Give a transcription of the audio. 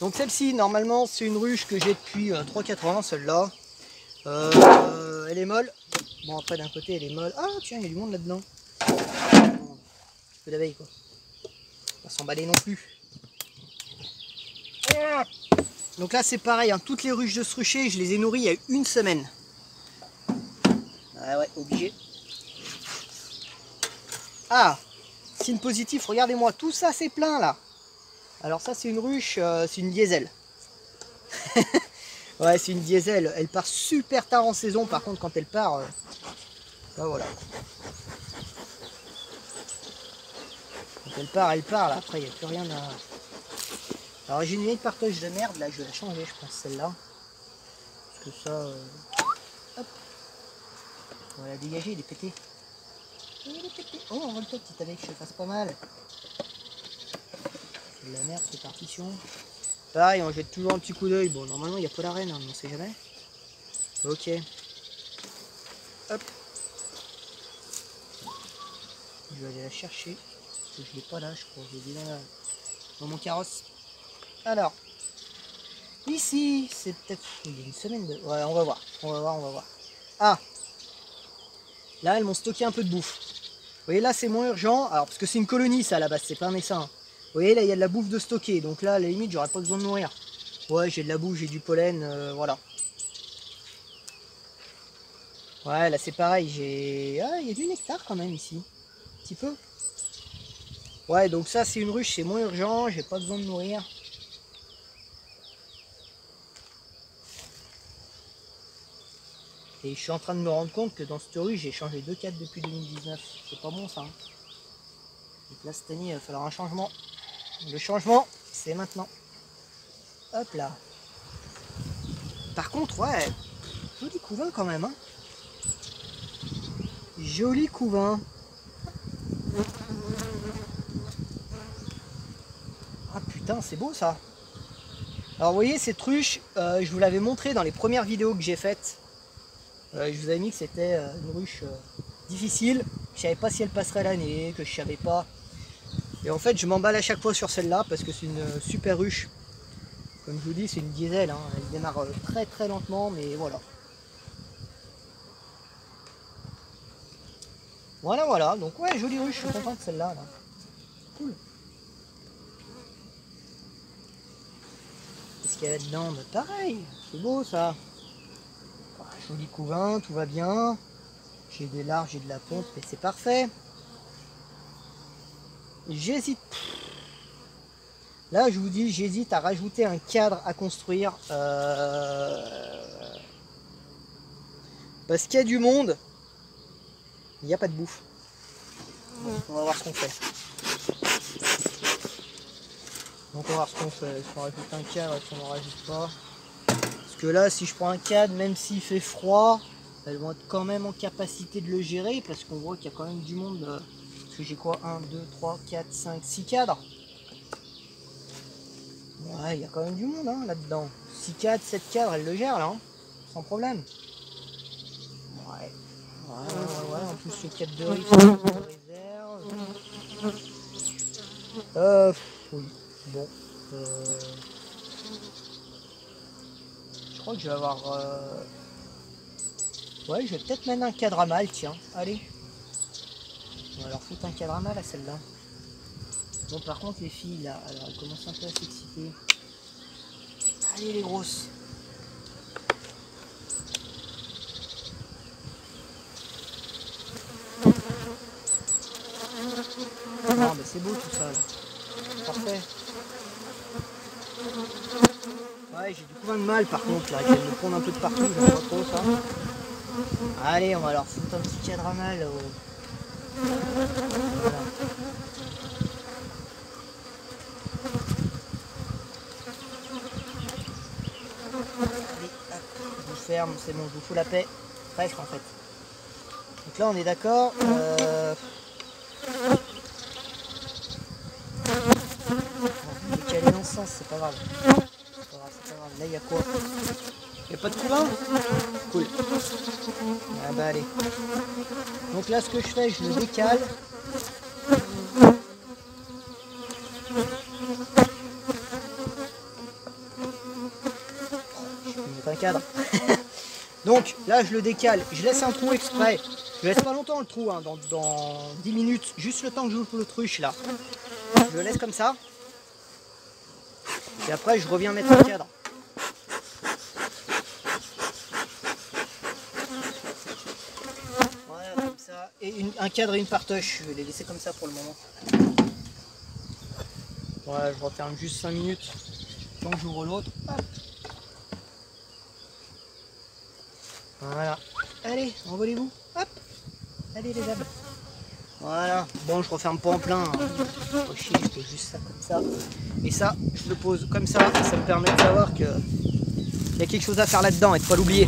Donc celle-ci, normalement, c'est une ruche que j'ai depuis 3-4 ans, celle-là. Euh, elle est molle. Bon, après, d'un côté, elle est molle. Ah, tiens, il y a du monde là-dedans. Un peu d'abeille, quoi. Pas s'emballer non plus. Donc là, c'est pareil. Hein. Toutes les ruches de ce rucher, je les ai nourries il y a une semaine. Ah ouais, obligé. Ah Signe positif, regardez-moi, tout ça c'est plein là. Alors ça c'est une ruche, euh, c'est une diesel. ouais c'est une diesel, elle part super tard en saison, par contre quand elle part, euh, bah voilà. Quand elle part, elle part là, après il n'y a plus rien à... Alors j'ai une vieille partage de merde, là je vais la changer je pense celle-là. Parce que ça... Euh, hop On va la dégager, il est pété. Oh, on va le petit avec, je fasse pas mal. La merde, cette partition. Pareil, on jette toujours un petit coup d'œil. Bon, normalement, il n'y a pas la reine, hein, sait jamais. Ok. Hop. Je vais aller la chercher. Je l'ai pas là, je crois. Je l'ai dans, dans mon carrosse. Alors. Ici, c'est peut-être... Une semaine de... Ouais, on va voir. On va voir, on va voir. Ah Là, elles m'ont stocké un peu de bouffe. Vous voyez, là, c'est moins urgent. Alors, parce que c'est une colonie, ça, à la base, c'est pas un essaim. Vous voyez, là, il y a de la bouffe de stocker. Donc là, à la limite, j'aurais pas besoin de nourrir. Ouais, j'ai de la bouffe, j'ai du pollen, euh, voilà. Ouais, là, c'est pareil. J'ai... Ah, il y a du nectar quand même, ici. Un petit peu. Ouais, donc ça, c'est une ruche, c'est moins urgent. J'ai pas besoin de nourrir. Et je suis en train de me rendre compte que dans cette rue, j'ai changé deux cadres depuis 2019. C'est pas bon ça. Hein. Donc là, cette année, il va falloir un changement. Le changement, c'est maintenant. Hop là. Par contre, ouais, joli couvain quand même. Hein. Joli couvain. Ah putain, c'est beau ça. Alors vous voyez, cette ruche, euh, je vous l'avais montré dans les premières vidéos que j'ai faites. Euh, je vous avais mis que c'était euh, une ruche difficile. Je savais pas si elle passerait l'année, que je savais pas. Et en fait, je m'emballe à chaque fois sur celle-là parce que c'est une super ruche. Comme je vous dis, c'est une diesel. Hein. Elle démarre très très lentement, mais voilà. Voilà, voilà. Donc ouais, jolie ruche. Je suis content de celle-là. Là. Cool. Qu'est-ce qu'il y a là-dedans bah, Pareil? C'est beau ça joli couvain, tout va bien. J'ai des larges, j'ai de la pompe et c'est parfait. J'hésite. Là, je vous dis, j'hésite à rajouter un cadre à construire. Euh, parce qu'il y a du monde. Il n'y a pas de bouffe. on va voir ce qu'on fait. Donc on va voir ce qu'on fait. Si on rajoute un cadre, si on n'en rajoute pas que là, si je prends un cadre, même s'il fait froid, elles vont être quand même en capacité de le gérer parce qu'on voit qu'il y a quand même du monde. Euh, parce j'ai quoi 1, 2, 3, 4, 5, 6 cadres. Ouais, il y a quand même du monde hein, là-dedans. 6 cadres, 7 cadres, elles le gèrent là, hein, sans problème. Ouais. Ouais. En plus, le cadre de réserve. Euh, oui. Bon. Euh... Je crois que je vais avoir... Euh, ouais, je vais peut-être mettre un cadre à mal, tiens. Allez. On va leur foutre un cadre à mal à celle-là. Bon, par contre, les filles, là, alors elles commencent un peu à s'exciter. Allez, les grosses. Ah, mais c'est beau tout ça, là. Parfait. Ouais, j'ai du coup de mal par contre là, qui me prendre un peu de partout, j'aime pas trop ça. Allez, on va leur foutre un petit cadre à mal. Je vous ferme, c'est bon, je vous fous la paix. Presque en fait. Donc là on est d'accord. Euh... On va sens, c'est pas grave. Là, il y a quoi? Il n'y a pas de couvain Cool. Ah bah allez. Donc là, ce que je fais, je le décale. cadre. Donc là, je le décale, je laisse un trou exprès. Je laisse pas longtemps le trou, hein, dans, dans 10 minutes, juste le temps que j'ouvre l'autruche là. Je le laisse comme ça. Et après, je reviens mettre le cadre. Voilà, comme ça. Et un cadre et une partoche. Je vais les laisser comme ça pour le moment. Voilà, je referme juste 5 minutes. Tant que j'ouvre l'autre. Voilà. Allez, envolez-vous. Hop. Allez les dames. Voilà. Bon, je referme pas en plein. Hein. Oh, chier, je fais juste ça comme ça. Et ça, je le pose comme ça. Ça me permet de savoir que il y a quelque chose à faire là-dedans et de pas l'oublier.